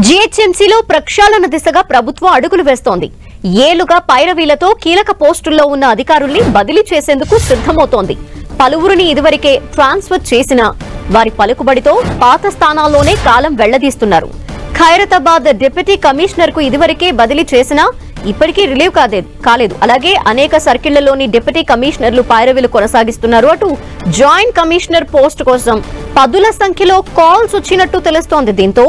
జీహెచ్ఎంసీలో ప్రక్షాళన దిశగా ప్రభుత్వం అడుగులు వేస్తోంది. ఏలుగా పైరవీలతో కీలక పోస్టుల్లో ఉన్న అధికారుల్ని బదిలీ చేసేందుకు సిద్ధమవుతోంది. పలువురిని ఇదివరకే ట్రాన్స్ఫర్ చేసిన వారి పలుకుబడితో పాత స్థానాల్లోనే కాలం వెళ్ళదీస్తున్నారు. ఖైరతాబాద్ డిప్యూటీ కమిషనర్కు ఇదివరకే బదిలీ చేసినా ఇప్పటికీ రిలీవ్ కాదే కాలేదు. అలాగే అనేక సర్కిళ్ళలోని డిప్యూటీ కమిషనర్లు పైరవీలు కొనసాగిస్తున్నారు. అటు జాయింట్ కమిషనర్ పోస్ట్ కోసం పదుల సంఖ్యలో కాల్స్ వచ్చినట్టు తెలుస్తోంది. దీంతో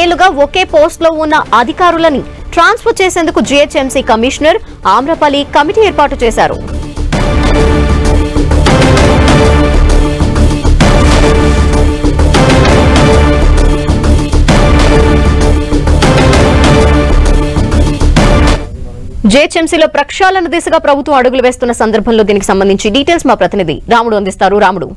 ఏలుగా ఒకే పోస్ట్లో ఉన్న అధికారులని ట్రాన్స్ఫర్ చేసేందుకు జీహెచ్ఎంసీ కమిషనర్ ఆమ్రపల్లి కమిటీ ఏర్పాటు చేశారు. జేహెచ్ఎంసీలో ప్రక్షాళన దిశగా ప్రభుత్వం అడుగులు వేస్తున్న సందర్భంలో దీనికి సంబంధించి డీటెయిల్స్ మా ప్రతినిధి రాముడు అందిస్తారు. రాముడు.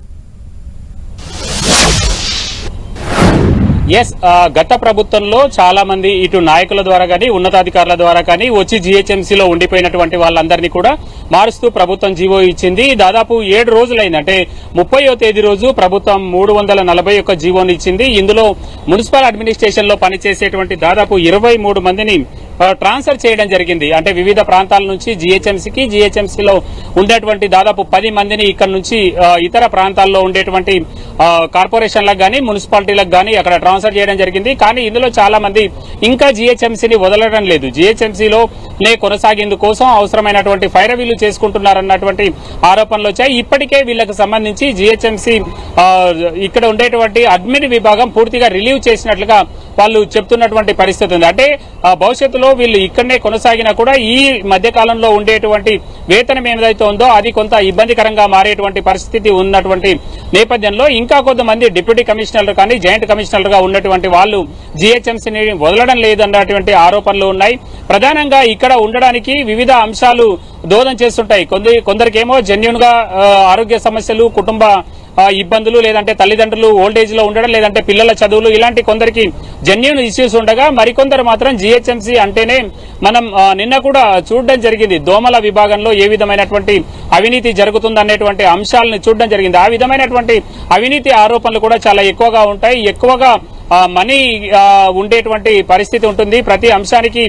ఎస్ గత ప్రభుత్వంలో చాలా మంది ఇటు నాయకుల ద్వారా కానీ ఉన్నతాధికారుల ద్వారా కానీ వచ్చి జీహెచ్ఎంసీలో ఉండిపోయినటువంటి వాళ్ళందరినీ కూడా మారుస్తూ ప్రభుత్వం జీవో ఇచ్చింది. దాదాపు ఏడు రోజులైంది. అంటే ముప్పయో తేదీ రోజు ప్రభుత్వం మూడు వందల నలభై ఒక్క జీవోని ఇచ్చింది. ఇందులో మున్సిపల్ అడ్మినిస్ట్రేషన్లో పనిచేసేటువంటి దాదాపు ఇరవై మూడు మందిని ట్రాన్స్ఫర్ చేయడం జరిగింది. అంటే వివిధ ప్రాంతాల నుంచి జిహెచ్ఎంసీకి జిహెచ్ఎంసీలో ఉండేటువంటి దాదాపు పది మందిని ఇక్కడ నుంచి ఇతర ప్రాంతాల్లో ఉండేటువంటి కార్పొరేషన్లకు కానీ మున్సిపాలిటీలకు కానీ అక్కడ ట్రాన్స్ఫర్ చేయడం జరిగింది. కానీ ఇందులో చాలా మంది ఇంకా జిహెచ్ఎంసీని వదలడం లేదు. జిహెచ్ఎంసీలోనే కొనసాగేందుకోసం అవసరమైనటువంటి ఫైర్ ఫైరవీలు చేసుకుంటున్నారన్నటువంటి ఆరోపణలు వచ్చాయి. ఇప్పటికే వీళ్ళకి సంబంధించి జిహెచ్ఎంసీ ఇక్కడ ఉండేటువంటి అడ్మిన్ విభాగం పూర్తిగా రిలీవ్ చేసినట్లుగా వాళ్ళు చెప్తున్నటువంటి పరిస్థితి ఉంది. అంటే భవిష్యత్తులో వీళ్ళు ఇక్కడనే కొనసాగినా కూడా ఈ మధ్యకాలంలో ఉండేటువంటి వేతనం ఏదైతే ఉందో అది కొంత ఇబ్బందికరంగా మారేటువంటి పరిస్థితి ఉన్నటువంటి నేపథ్యంలో ఇంకా కొంతమంది డిప్యూటీ కమిషనర్లు కానీ జాయింట్ కమిషనర్లుగా ఉన్నటువంటి వాళ్ళు జిహెచ్ఎంసీని వదలడం లేదన్నటువంటి ఆరోపణలు ఉన్నాయి. ప్రధానంగా ఇక్కడ ఉండడానికి వివిధ అంశాలు దోదం చేస్తుంటాయి. కొందరి కొందరికేమో జెన్యున్గా ఆరోగ్య సమస్యలు కుటుంబ ఇబ్బందులు లేదంటే తల్లిదండ్రులు ఓల్డేజ్లో ఉండడం లేదంటే పిల్లల చదువులు ఇలాంటి కొందరికి జెన్యున్ ఇష్యూస్ ఉండగా మరికొందరు మాత్రం జిహెచ్ఎంసీ అంటేనే మనం నిన్న కూడా చూడడం జరిగింది. దోమల విభాగంలో ఏ విధమైనటువంటి అవినీతి జరుగుతుందనేటువంటి అంశాలను చూడడం జరిగింది. ఆ విధమైనటువంటి అవినీతి ఆరోపణలు కూడా చాలా ఎక్కువగా ఉంటాయి. ఎక్కువగా మనీ ఉండేటువంటి పరిస్థితి ఉంటుంది. ప్రతి అంశానికి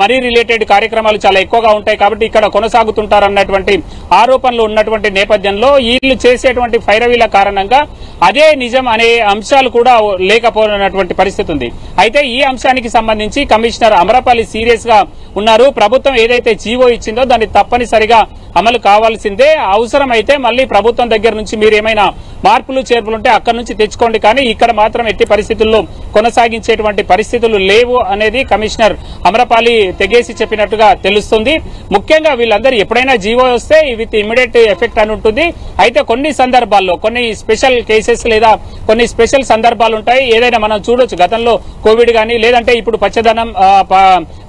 మనీ రిలేటెడ్ కార్యక్రమాలు చాలా ఎక్కువగా ఉంటాయి కాబట్టి ఇక్కడ కొనసాగుతుంటారన్నటువంటి ఆరోపణలు ఉన్నటువంటి నేపథ్యంలో వీళ్ళు చేసేటువంటి ఫైరవీల కారణంగా అదే నిజం అనే అంశాలు కూడా లేకపోయినటువంటి పరిస్థితి ఉంది. అయితే ఈ అంశానికి సంబంధించి కమిషనర్ అమరపల్లి సీరియస్గా ఉన్నారు. ప్రభుత్వం ఏదైతే జీవో ఇచ్చిందో దాన్ని తప్పనిసరిగా అమలు కావాల్సిందే. అవసరమైతే మళ్ళీ ప్రభుత్వం దగ్గర నుంచి మీరు ఏమైనా మార్పులు చేర్పులు ఉంటే అక్కడి నుంచి తెచ్చుకోండి. కానీ ఇక్కడ మాత్రం ఎట్టి పరిస్థితుల్లో కొనసాగించేటువంటి పరిస్థితులు లేవు అనేది కమిషనర్ అమరపాలి తెగేసి చెప్పినట్టుగా తెలుస్తుంది. ముఖ్యంగా వీళ్ళందరూ ఎప్పుడైనా జీవో వస్తే విత్ ఇమీడియట్ ఎఫెక్ట్ అని ఉంటుంది. అయితే కొన్ని సందర్భాల్లో కొన్ని స్పెషల్ కేసెస్ లేదా కొన్ని స్పెషల్ సందర్భాలు ఉంటాయి. ఏదైనా మనం చూడొచ్చు గతంలో కోవిడ్ కానీ లేదంటే ఇప్పుడు పచ్చదనం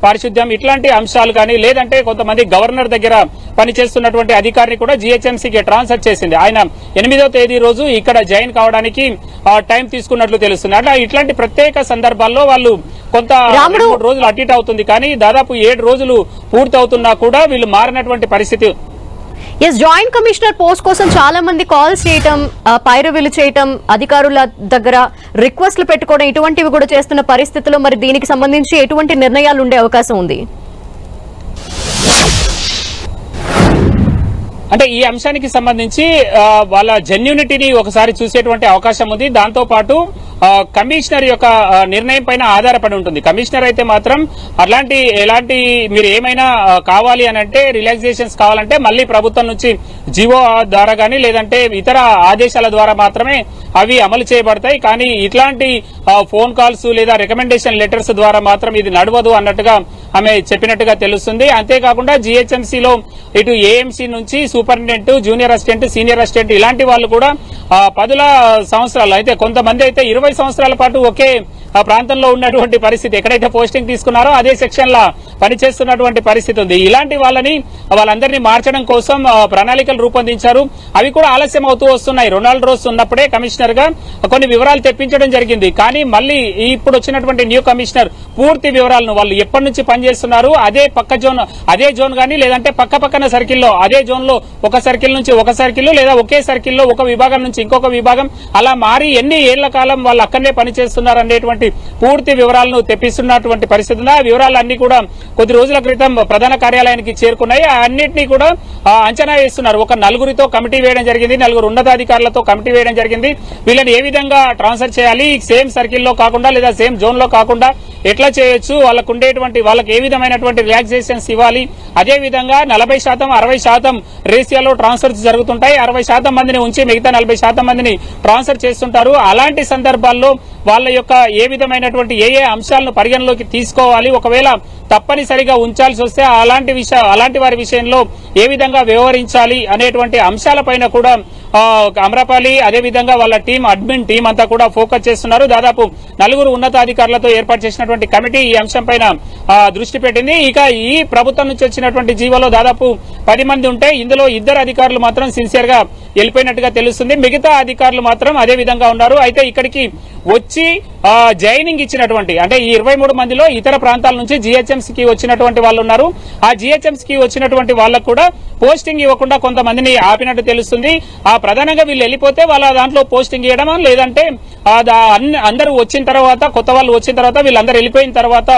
పారిశుద్ధ్యం ఇట్లాంటి అంశాలు కానీ లేదంటే కొంతమంది గవర్నర్ దగ్గర పనిచేస్తున్నటువంటి అధికారిని కూడా జీహెచ్ఎంసీకి ట్రాన్స్ఫర్ చేసింది. ఆయన ఎనిమిదో తేదీ రోజు ఇక్కడ జాయిన్ కావడానికి టైం తీసుకున్నట్లు తెలుస్తుంది. అట్లా ఇట్లాంటి ప్రత్యేక సందర్భాల్లో వాళ్ళు కొంత మూడు రోజులు అటు అవుతుంది. కానీ దాదాపు ఏడు రోజులు పూర్తి అవుతున్నా కూడా వీళ్ళు మారినటువంటి పరిస్థితి. ఎస్ జాయింట్ కమిషనర్ పోస్ట్ కోసం చాలా మంది కాల్స్ చేయటం పైరవీలు చేయటం అధికారుల దగ్గర రిక్వెస్ట్లు పెట్టుకోవడం ఇటువంటివి కూడా చేస్తున్న పరిస్థితుల్లో మరి దీనికి సంబంధించి ఎటువంటి నిర్ణయాలు ఉండే అవకాశం ఉంది? అంటే ఈ అంశానికి సంబంధించి వాళ్ళ జెన్యూనిటీని ఒకసారి చూసేటువంటి అవకాశం ఉంది. దాంతో పాటు కమిషనర్ యొక్క నిర్ణయం పైన ఆధారపడి ఉంటుంది. కమిషనర్ అయితే మాత్రం అలాంటి ఎలాంటి మీరు ఏమైనా కావాలి అని అంటే రిలాక్సేషన్స్ కావాలంటే మళ్ళీ ప్రభుత్వం నుంచి జీవో ద్వారా కానీ లేదంటే ఇతర ఆదేశాల ద్వారా మాత్రమే అవి అమలు చేయబడతాయి. కానీ ఇట్లాంటి ఫోన్ కాల్స్ లేదా రికమెండేషన్ లెటర్స్ ద్వారా మాత్రం ఇది నడవదు అన్నట్టుగా ఆమె చెప్పినట్టుగా తెలుస్తుంది. అంతేకాకుండా జీహెచ్ఎంసీలో ఇటు ఏఎంసీ నుంచి superintendent junior assistant senior assistant ఇలాంటి వాళ్ళు కూడా పదుల సంవత్సరాలు అయితే కొంతమంది అయితే ఇరవై సంవత్సరాల పాటు ఒకే ఆ ప్రాంతంలో ఉన్నటువంటి పరిస్థితి ఎక్కడైతే పోస్టింగ్ తీసుకున్నారో అదే సెక్షన్ లా పనిచేస్తున్నటువంటి పరిస్థితి ఉంది. ఇలాంటి వాళ్ళని వాళ్ళందరినీ మార్చడం కోసం ప్రణాళికలు రూపొందించారు. అవి కూడా ఆలస్యం అవుతూ వస్తున్నాయి. రొనాల్డ్ రోస్ ఉన్నప్పుడే కమిషనర్గా కొన్ని వివరాలు తెప్పించడం జరిగింది. కానీ మళ్ళీ ఇప్పుడు వచ్చినటువంటి న్యూ కమిషనర్ పూర్తి వివరాలను వాళ్ళు ఎప్పటి నుంచి పనిచేస్తున్నారు? అదే పక్క జోన్ అదే జోన్ కానీ లేదంటే పక్క పక్కన సర్కిల్లో అదే జోన్లో ఒక సర్కిల్ నుంచి ఒక సర్కిల్ లేదా ఒకే సర్కిల్లో ఒక విభాగం నుంచి ఇంకొక విభాగం అలా మారి ఎన్ని ఏళ్ళ కాలం వాళ్ళు అక్కడనే పనిచేస్తున్నారు అనేటువంటి పూర్తి వివరాలను తెప్పిస్తున్నటువంటి పరిస్థితి ఉంది? ఆ వివరాలన్నీ కూడా కొద్ది రోజుల క్రితం ప్రధాన కార్యాలయానికి చేరుకున్నాయి. అన్నింటినీ కూడా అంచనా వేస్తున్నారు. ఒక నలుగురితో కమిటీ వేయడం జరిగింది నలుగురు ఉన్నతాధికారులతో కమిటీ వేయడం జరిగింది. వీళ్ళని ఏ విధంగా ట్రాన్స్ఫర్ చేయాలి? సేమ్ సర్కిల్లో కాకుండా లేదా సేమ్ జోన్లో కాకుండా ఎట్లా చేయొచ్చు? వాళ్ళకు ఉండేటువంటి వాళ్ళకి ఏ విధమైనటువంటి రిలాక్సేషన్స్ ఇవ్వాలి? అదే విధంగా నలభై శాతం అరవై శాతం రేసియాలో ట్రాన్స్ఫర్స్ జరుగుతుంటాయి. అరవై శాతం మందిని ఉంచి మిగతా నలభై శాతం మందిని ట్రాన్స్ఫర్ చేస్తుంటారు. అలాంటి సందర్భాల్లో వాళ్ళ యొక్క ఏ విధమైనటువంటి ఏ ఏ అంశాలను పరిగణలోకి తీసుకోవాలి ఒకవేళ తప్పనిసరిగా ఉంచాల్సి వస్తే అలాంటి విషయ అలాంటి వారి విషయంలో ఏ విధంగా వ్యవహరించాలి అనేటువంటి అంశాలపైన కూడా ఆ, అమరపాలి అదే విధంగా వాళ్ళ టీం అడ్మిన్ టీం అంతా కూడా ఫోకస్ చేస్తున్నారు. దాదాపు నలుగురు ఉన్నతాధికారులతో ఏర్పాటు చేసినటువంటి కమిటీ ఈ అంశం పైన దృష్టి పెట్టింది. ఇక ఈ ప్రభుత్వం నుంచి వచ్చినటువంటి జీవోలో దాదాపు పది మంది ఉంటే ఇందులో ఇద్దరు అధికారులు మాత్రం సిన్సియర్గా వెళ్ళిపోయినట్టుగా తెలుస్తుంది. మిగతా అధికారులు మాత్రం అదే విధంగా ఉన్నారు. అయితే ఇక్కడికి వచ్చి జైనింగ్ ఇచ్చినటువంటి అంటే ఈ ఇరవై మూడు మందిలో ఇతర ప్రాంతాల నుంచి GHMC కి వచ్చినటువంటి వాళ్ళు ఉన్నారు. ఆ GHMC కి వచ్చినటువంటి వాళ్ళకు కూడా పోస్టింగ్ ఇవ్వకుండా కొంతమందిని ఆపినట్టు తెలుస్తుంది. ఆ ప్రధానంగా వీళ్ళు వెళ్ళిపోతే వాళ్ళ దాంట్లో పోస్టింగ్ ఇవ్వడమా? లేదంటే అందరూ వచ్చిన తర్వాత కొత్త వాళ్ళు వచ్చిన తర్వాత వీళ్ళందరూ వెళ్ళిపోయిన తర్వాత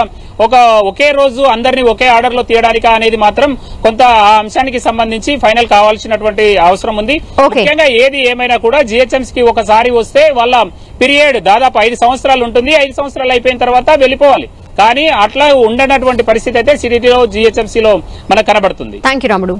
ఒక ఒకే రోజు అందరినీ ఒకే ఆర్డర్లో తీయడానికా అనేది మాత్రం కొంత ఆ అంశానికి సంబంధించి ఫైనల్ కావాల్సినటువంటి అవసరం ఉంది. ముఖ్యంగా ఏది ఏమైనా కూడా జిహెచ్ఎంసీ కి ఒకసారి వస్తే వాళ్ళ పీరియడ్ దాదాపు ఐదు సంవత్సరాలు ఉంటుంది. ఐదు సంవత్సరాలు అయిపోయిన తర్వాత వెళ్ళిపోవాలి. కానీ అట్లా ఉండనటువంటి పరిస్థితి అయితే సిటీలో జిహెచ్ఎంసీలో మనకు కనబడుతుంది. థ్యాంక్ యూ రాముడు